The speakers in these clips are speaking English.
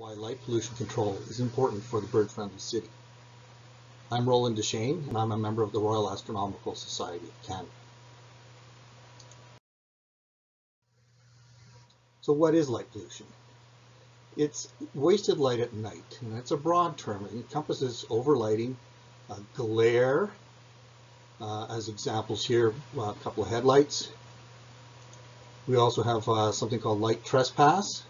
why light pollution control is important for the bird-friendly city. I'm Roland Dechesne, and I'm a member of the Royal Astronomical Society of Canada. So what is light pollution? It's wasted light at night, and it's a broad term. It encompasses overlighting, uh, glare, uh, as examples here, a couple of headlights. We also have uh, something called light trespass,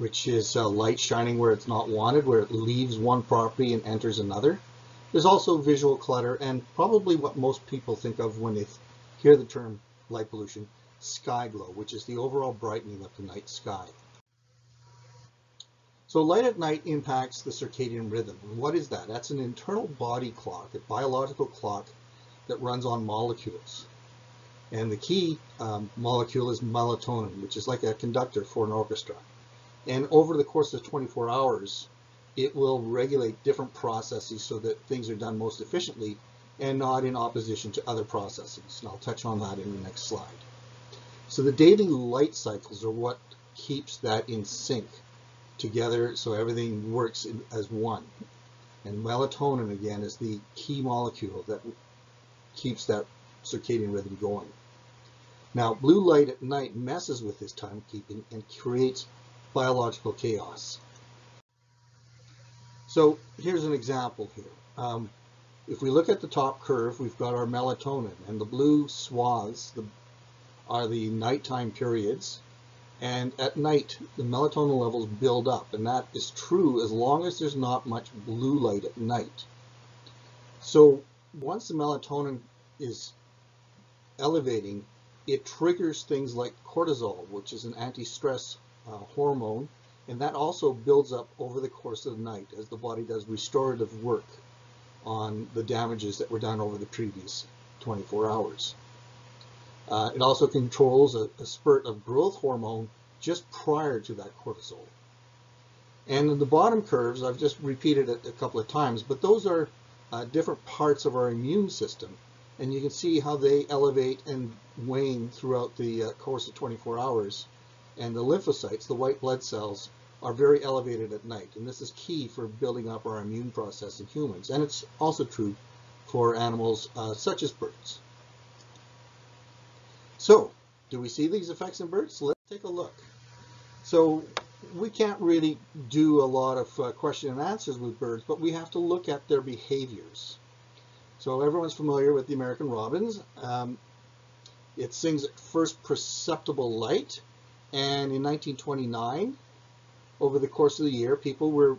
which is uh, light shining where it's not wanted, where it leaves one property and enters another. There's also visual clutter and probably what most people think of when they hear the term light pollution, sky glow, which is the overall brightening of the night sky. So light at night impacts the circadian rhythm. What is that? That's an internal body clock, a biological clock that runs on molecules. And the key um, molecule is melatonin, which is like a conductor for an orchestra. And over the course of 24 hours, it will regulate different processes so that things are done most efficiently and not in opposition to other processes. And I'll touch on that in the next slide. So the daily light cycles are what keeps that in sync together so everything works in, as one. And melatonin, again, is the key molecule that keeps that circadian rhythm going. Now, blue light at night messes with this timekeeping and creates biological chaos. So here's an example here. Um, if we look at the top curve, we've got our melatonin, and the blue swaths the, are the nighttime periods. And at night, the melatonin levels build up, and that is true as long as there's not much blue light at night. So once the melatonin is elevating, it triggers things like cortisol, which is an anti-stress uh, hormone, and that also builds up over the course of the night as the body does restorative work on the damages that were done over the previous 24 hours. Uh, it also controls a, a, spurt of growth hormone just prior to that cortisol. And in the bottom curves, I've just repeated it a couple of times, but those are uh, different parts of our immune system. And you can see how they elevate and wane throughout the uh, course of 24 hours and the lymphocytes, the white blood cells, are very elevated at night. And this is key for building up our immune process in humans. And it's also true for animals uh, such as birds. So, do we see these effects in birds? Let's take a look. So, we can't really do a lot of uh, question and answers with birds, but we have to look at their behaviors. So everyone's familiar with the American robins. Um, it sings at first perceptible light, and in 1929, over the course of the year, people were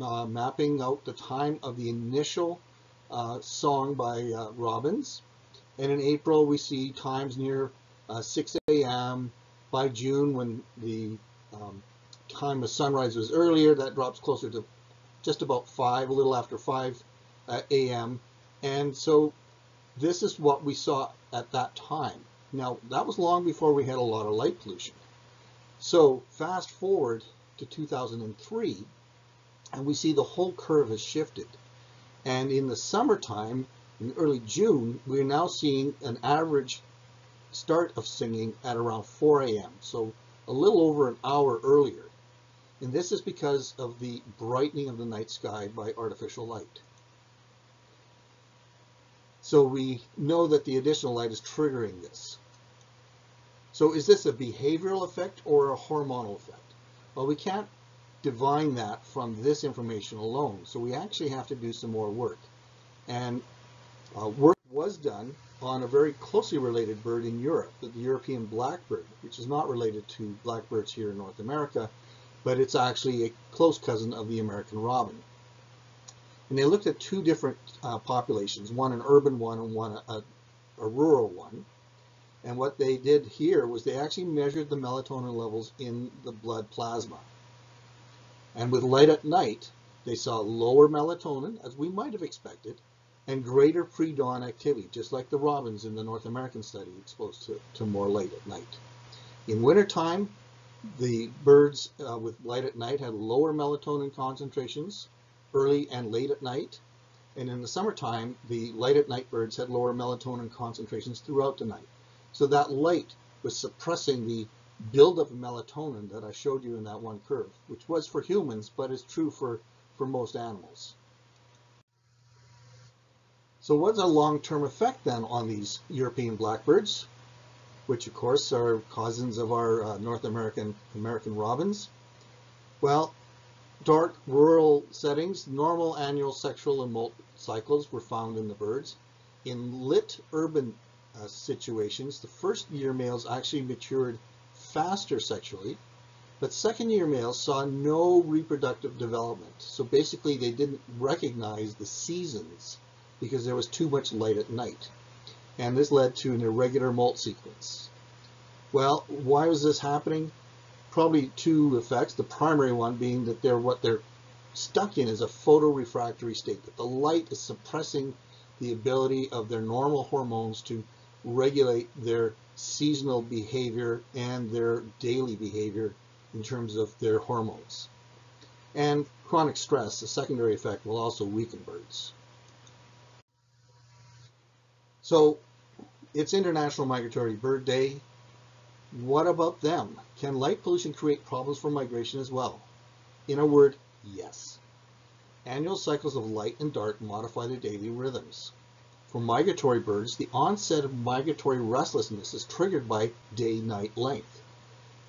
uh, mapping out the time of the initial uh, song by uh, robins. And in April, we see times near uh, 6 a.m. By June, when the um, time of sunrise was earlier, that drops closer to just about 5, a little after 5 uh, a.m. And so this is what we saw at that time. Now, that was long before we had a lot of light pollution. So fast forward to 2003, and we see the whole curve has shifted. And in the summertime, in early June, we're now seeing an average start of singing at around 4 a.m., so a little over an hour earlier. And this is because of the brightening of the night sky by artificial light. So we know that the additional light is triggering this. So is this a behavioral effect or a hormonal effect? Well, we can't divine that from this information alone. So we actually have to do some more work. And uh, work was done on a very closely related bird in Europe, the European blackbird, which is not related to blackbirds here in North America, but it's actually a close cousin of the American robin. And they looked at two different uh, populations, one an urban one and one a, a rural one. And what they did here was they actually measured the melatonin levels in the blood plasma. And with light at night, they saw lower melatonin, as we might have expected, and greater pre-dawn activity, just like the robins in the North American study exposed to, to more light at night. In wintertime, the birds uh, with light at night had lower melatonin concentrations early and late at night. And in the summertime, the light at night birds had lower melatonin concentrations throughout the night. So that light was suppressing the buildup of melatonin that I showed you in that one curve, which was for humans, but is true for, for most animals. So what's a long-term effect then on these European blackbirds, which of course are cousins of our uh, North American American robins? Well, dark rural settings, normal annual sexual and molt cycles were found in the birds. In lit urban uh, situations, the first year males actually matured faster sexually, but second year males saw no reproductive development. So basically they didn't recognize the seasons because there was too much light at night. And this led to an irregular molt sequence. Well, why was this happening? Probably two effects. The primary one being that they're what they're stuck in is a photorefractory state, that the light is suppressing the ability of their normal hormones to regulate their seasonal behavior and their daily behavior in terms of their hormones. And chronic stress, a secondary effect, will also weaken birds. So it's International Migratory Bird Day. What about them? Can light pollution create problems for migration as well? In a word, yes. Annual cycles of light and dark modify their daily rhythms. For migratory birds, the onset of migratory restlessness is triggered by day-night length.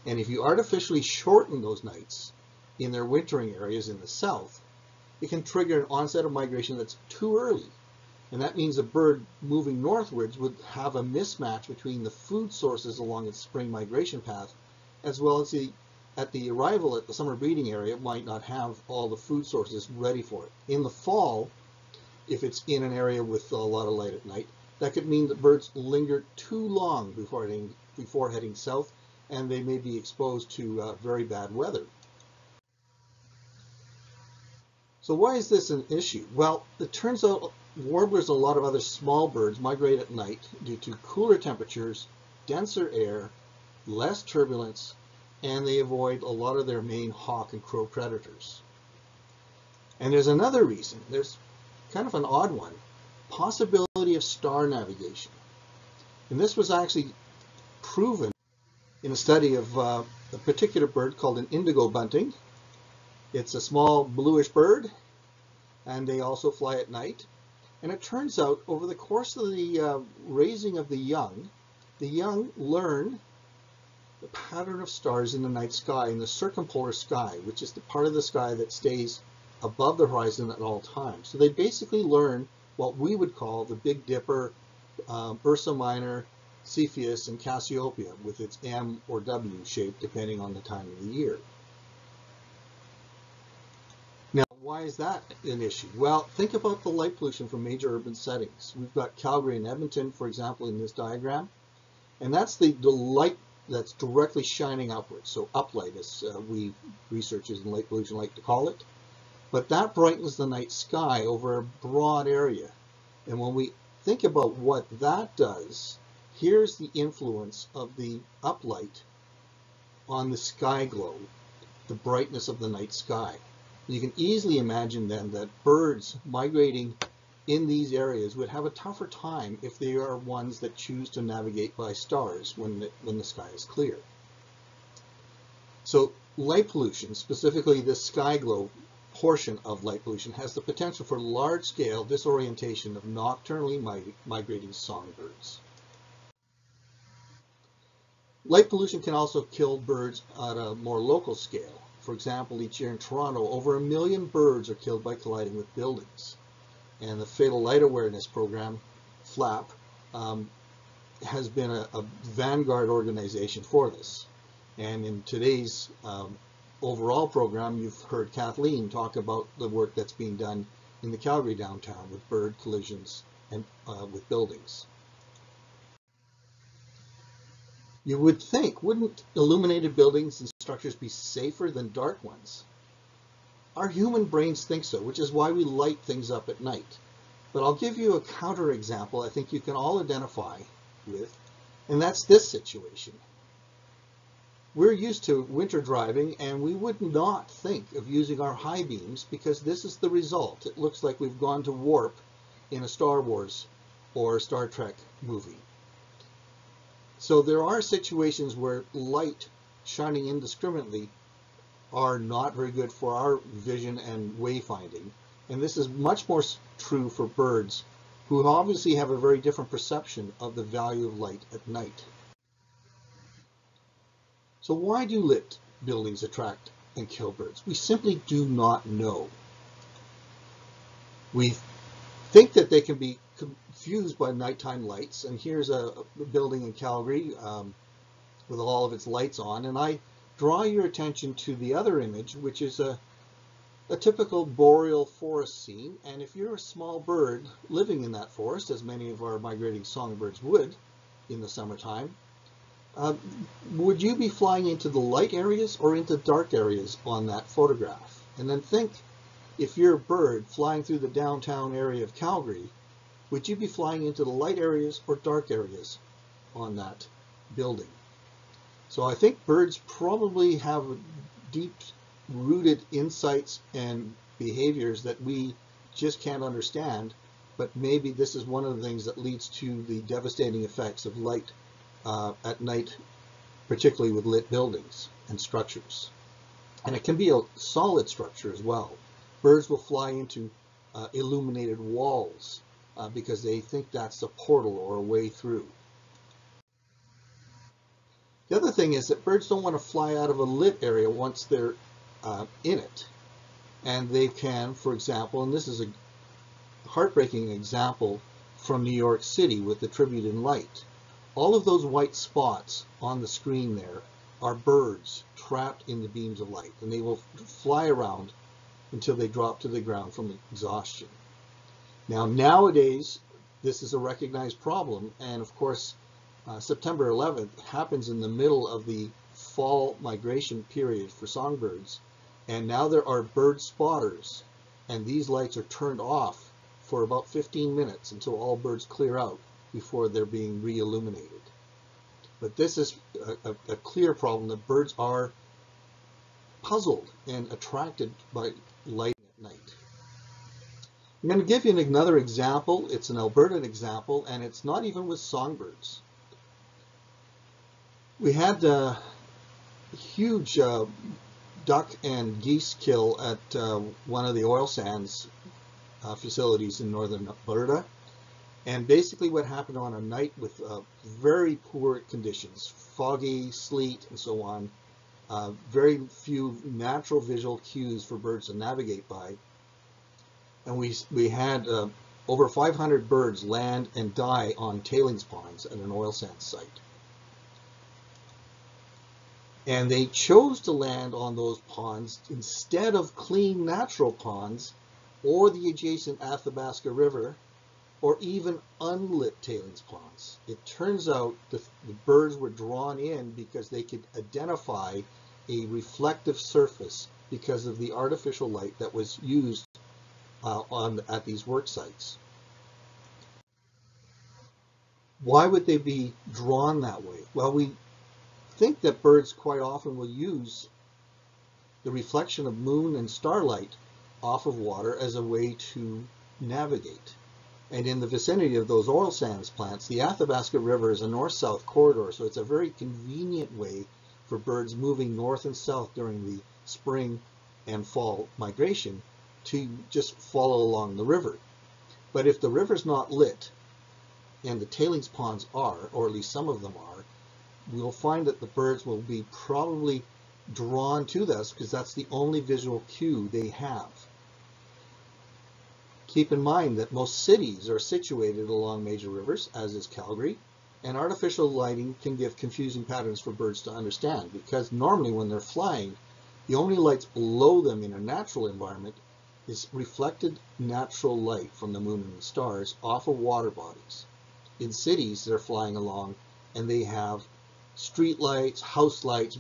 And if you artificially shorten those nights in their wintering areas in the south, it can trigger an onset of migration that's too early. And that means a bird moving northwards would have a mismatch between the food sources along its spring migration path, as well as the at the arrival at the summer breeding area might not have all the food sources ready for it. In the fall, if it's in an area with a lot of light at night. That could mean that birds linger too long before heading, before heading south, and they may be exposed to uh, very bad weather. So why is this an issue? Well, it turns out warblers and a lot of other small birds migrate at night due to cooler temperatures, denser air, less turbulence, and they avoid a lot of their main hawk and crow predators. And there's another reason. There's kind of an odd one, possibility of star navigation. And this was actually proven in a study of uh, a particular bird called an indigo bunting. It's a small bluish bird, and they also fly at night. And it turns out over the course of the uh, raising of the young, the young learn the pattern of stars in the night sky in the circumpolar sky, which is the part of the sky that stays above the horizon at all times. So they basically learn what we would call the Big Dipper, um, Ursa Minor, Cepheus, and Cassiopeia with its M or W shape depending on the time of the year. Now, why is that an issue? Well, think about the light pollution from major urban settings. We've got Calgary and Edmonton, for example, in this diagram, and that's the, the light that's directly shining upwards, so uplight as uh, we researchers in light pollution like to call it. But that brightens the night sky over a broad area. And when we think about what that does, here's the influence of the uplight on the sky glow, the brightness of the night sky. You can easily imagine then that birds migrating in these areas would have a tougher time if they are ones that choose to navigate by stars when the, when the sky is clear. So light pollution, specifically this sky glow, portion of light pollution has the potential for large-scale disorientation of nocturnally migrating songbirds. Light pollution can also kill birds at a more local scale. For example, each year in Toronto, over a million birds are killed by colliding with buildings. And the Fatal Light Awareness Program, FLAP, um, has been a, a, vanguard organization for this. And in today's um, overall program, you've heard Kathleen talk about the work that's being done in the Calgary downtown with bird collisions and uh, with buildings. You would think, wouldn't illuminated buildings and structures be safer than dark ones? Our human brains think so, which is why we light things up at night. But I'll give you a counterexample I think you can all identify with, and that's this situation. We're used to winter driving and we would not think of using our high beams because this is the result. It looks like we've gone to warp in a Star Wars or Star Trek movie. So there are situations where light shining indiscriminately are not very good for our vision and wayfinding. And this is much more true for birds who obviously have a very different perception of the value of light at night. So why do lit buildings attract and kill birds? We simply do not know. We think that they can be confused by nighttime lights, and here's a, a building in Calgary um, with all of its lights on, and I draw your attention to the other image, which is a, a typical boreal forest scene. And if you're a small bird living in that forest, as many of our migrating songbirds would in the summertime, uh, would you be flying into the light areas or into dark areas on that photograph? And then think, if you're a bird flying through the downtown area of Calgary, would you be flying into the light areas or dark areas on that building? So I think birds probably have deep rooted insights and behaviors that we just can't understand, but maybe this is one of the things that leads to the devastating effects of light uh, at night, particularly with lit buildings and structures. And it can be a solid structure as well. Birds will fly into uh, illuminated walls uh, because they think that's a portal or a way through. The other thing is that birds don't want to fly out of a lit area once they're uh, in it. And they can, for example, and this is a heartbreaking example from New York City with the Tribute in Light. All of those white spots on the screen there are birds trapped in the beams of light, and they will fly around until they drop to the ground from exhaustion. Now, nowadays, this is a recognized problem, and of course, uh, September 11th happens in the middle of the fall migration period for songbirds. And now there are bird spotters, and these lights are turned off for about 15 minutes until all birds clear out before they're being re-illuminated. But this is a, a, a clear problem that birds are puzzled and attracted by light at night. I'm going to give you another example. It's an Albertan example, and it's not even with songbirds we had a huge uh, duck and geese kill at uh, one of the oil sands uh, facilities in northern Alberta. And basically what happened on a night with uh, very poor conditions, foggy, sleet, and so on, uh, very few natural visual cues for birds to navigate by. And we, we had uh, over 500 birds land and die on tailings ponds at an oil sands site. And they chose to land on those ponds instead of clean natural ponds or the adjacent Athabasca River or even unlit tailings ponds. It turns out the, the birds were drawn in because they could identify a reflective surface because of the artificial light that was used uh, on at these work sites. Why would they be drawn that way? Well, we think that birds quite often will use the reflection of moon and starlight off of water as a way to navigate. And in the vicinity of those oil sands plants, the Athabasca River is a north-south corridor, so it's a very convenient way for birds moving north and south during the spring and fall migration to just follow along the river. But if the river's not lit, and the tailings ponds are, or at least some of them are, we'll find that the birds will be probably drawn to this because that's the only visual cue they have. Keep in mind that most cities are situated along major rivers, as is Calgary, and artificial lighting can give confusing patterns for birds to understand because normally when they're flying, the only lights below them in a natural environment is reflected natural light from the moon and the stars off of water bodies. In cities, they're flying along and they have street lights, house lights,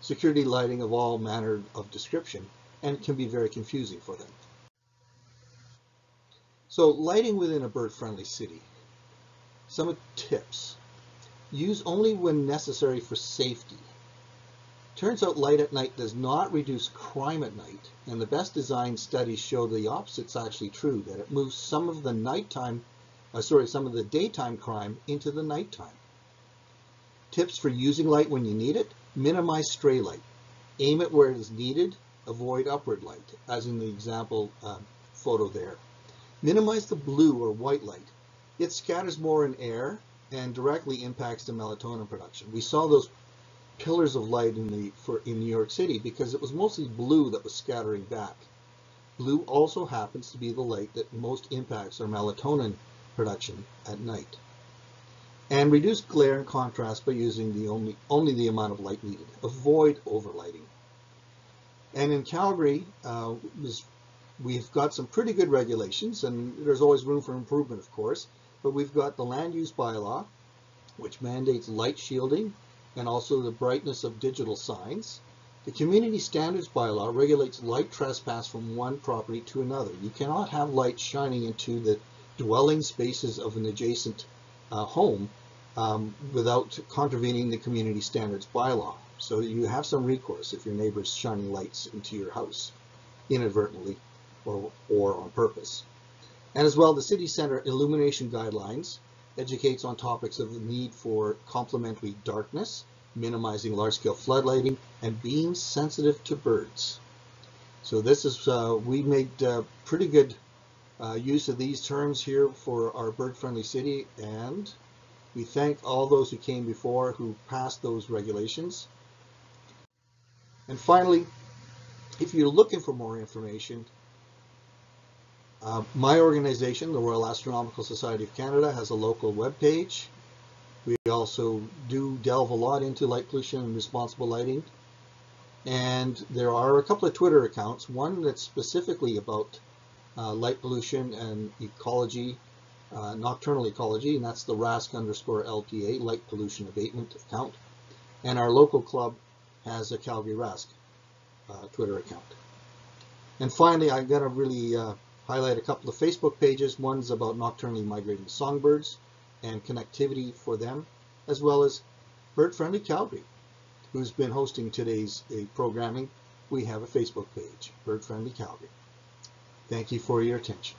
security lighting of all manner of description, and it can be very confusing for them. So lighting within a bird-friendly city. Some tips. Use only when necessary for safety. Turns out light at night does not reduce crime at night, and the best design studies show the opposite's actually true, that it moves some of the nighttime, uh, sorry, some of the daytime crime into the nighttime. Tips for using light when you need it. Minimize stray light. Aim it where it is needed. Avoid upward light, as in the example uh, photo there. Minimize the blue or white light. It scatters more in air and directly impacts the melatonin production. We saw those pillars of light in the for in New York City because it was mostly blue that was scattering back. Blue also happens to be the light that most impacts our melatonin production at night. And reduce glare and contrast by using the only only the amount of light needed. Avoid overlighting. And in Calgary, uh, we've got some pretty good regulations, and there's always room for improvement, of course. But we've got the land use bylaw, which mandates light shielding and also the brightness of digital signs. The community standards bylaw regulates light trespass from one property to another. You cannot have light shining into the dwelling spaces of an adjacent uh, home um, without contravening the community standards bylaw. So you have some recourse if your neighbor's shining lights into your house inadvertently or, or on purpose. And as well, the city center illumination guidelines educates on topics of the need for complementary darkness, minimizing large-scale floodlighting, and being sensitive to birds. So this is, uh, we made uh, pretty good uh, use of these terms here for our bird-friendly city, and we thank all those who came before who passed those regulations. And finally, if you're looking for more information, uh, my organization, the Royal Astronomical Society of Canada, has a local webpage. We also do delve a lot into light pollution and responsible lighting. And there are a couple of Twitter accounts, one that's specifically about uh, light pollution and ecology, uh, nocturnal ecology, and that's the RASC underscore LPA, light pollution abatement account. And our local club has a Calgary RASC uh, Twitter account. And finally, I'm going to really uh, highlight a couple of Facebook pages. One's about nocturnally migrating songbirds and connectivity for them, as well as Bird Friendly Calgary, who's been hosting today's uh, programming. We have a Facebook page, Bird Friendly Calgary. Thank you for your attention.